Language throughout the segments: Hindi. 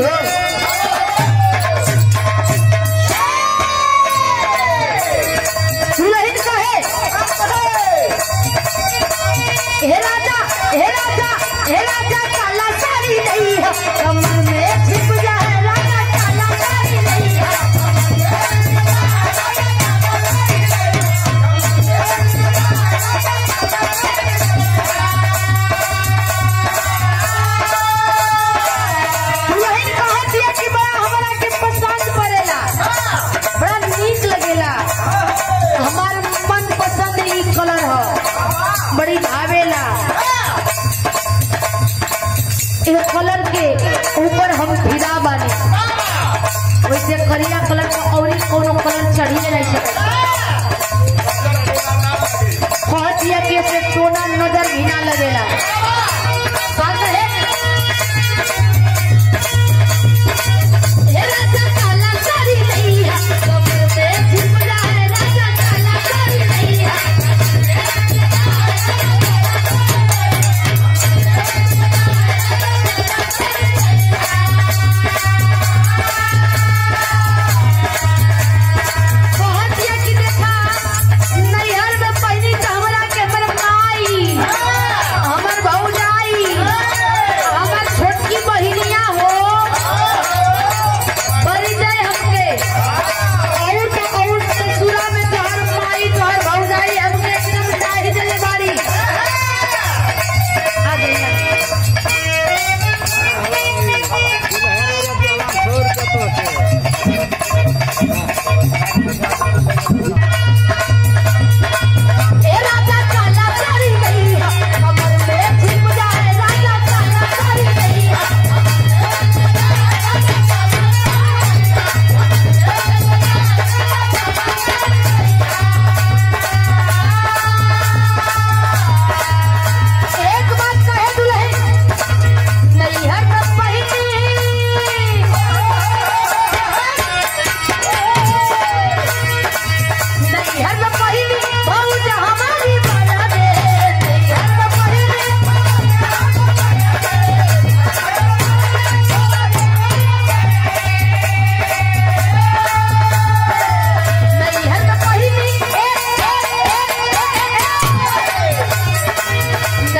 Yes. बड़ी भावेला। इस कलर के ऊपर हम फिरा बने। वैसे करिया कलर का और कोनो कलर चढ़िए नहीं सकता। कहत के से सोना नज़र भी ना लगेगा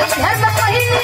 चंदन बहिनी